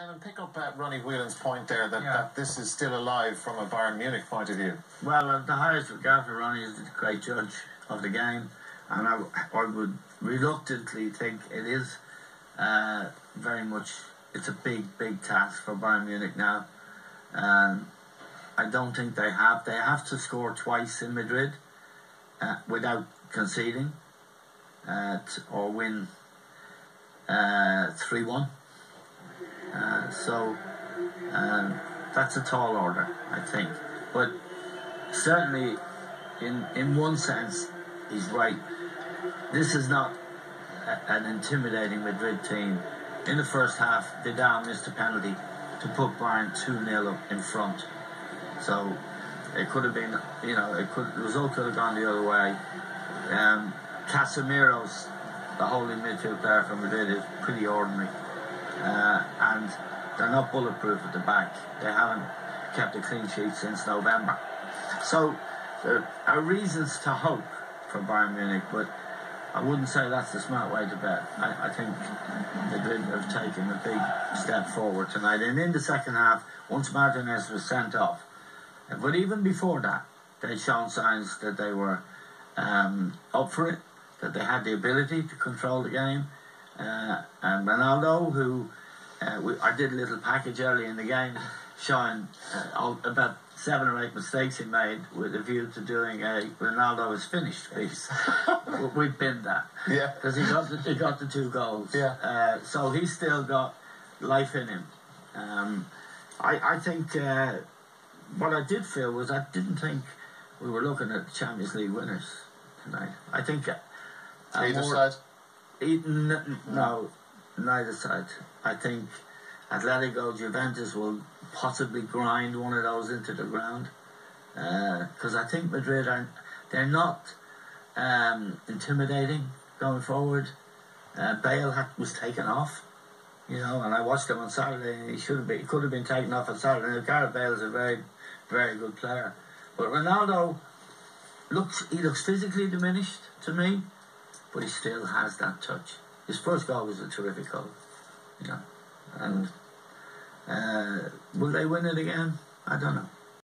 Lennon, pick up uh, Ronnie Whelan's point there that, Yeah. that this is still alive from a Bayern Munich point of view. Well, uh, the highest regard for Ronnie is a great judge of the game, and I, I would reluctantly think it is uh, very much. It's a big, big task for Bayern Munich now. Um, I don't think they have. They have to score twice in Madrid uh, without conceding, uh, t- or win uh, three one. Uh, so um, that's a tall order, I think. But certainly, in in one sense, he's right. This is not a, an intimidating Madrid team. In the first half, Vidal missed a penalty to put Bayern two 0 up in front. So it could have been, you know, it could the result could have gone the other way. Um, Casemiro's the holding midfield player for Madrid is pretty ordinary, uh, and they're not bulletproof at the back. They haven't kept a clean sheet since November. So there are reasons to hope for Bayern Munich, but I wouldn't say that's the smart way to bet. I, I think Madrid have taken a big step forward tonight. And in the second half, once Martinez was sent off, but even before that, they'd shown signs that they were um, up for it, that they had the ability to control the game. Uh, and Ronaldo, who uh, we, I did a little package early in the game showing uh, about seven or eight mistakes he made with a view to doing a Ronaldo is finished piece. We've been that Yeah. because he got the, he got the two goals. Yeah. Uh, so he's still got life in him. Um, I I think uh, what I did feel was I didn't think we were looking at Champions League winners tonight. I think. Uh, Either more- side. No, neither side. I think Atletico Juventus will possibly grind one of those into the ground because I think Madrid are they're not um, intimidating going forward. Uh, Bale had, was taken off, you know, and I watched him on Saturday. He should have been, he could have been taken off on Saturday. Now, Gareth Bale is a very, very good player, but Ronaldo looks he looks physically diminished to me but he still has that touch. His first goal was a terrific goal, you know. And uh, will they win it again? I don't know.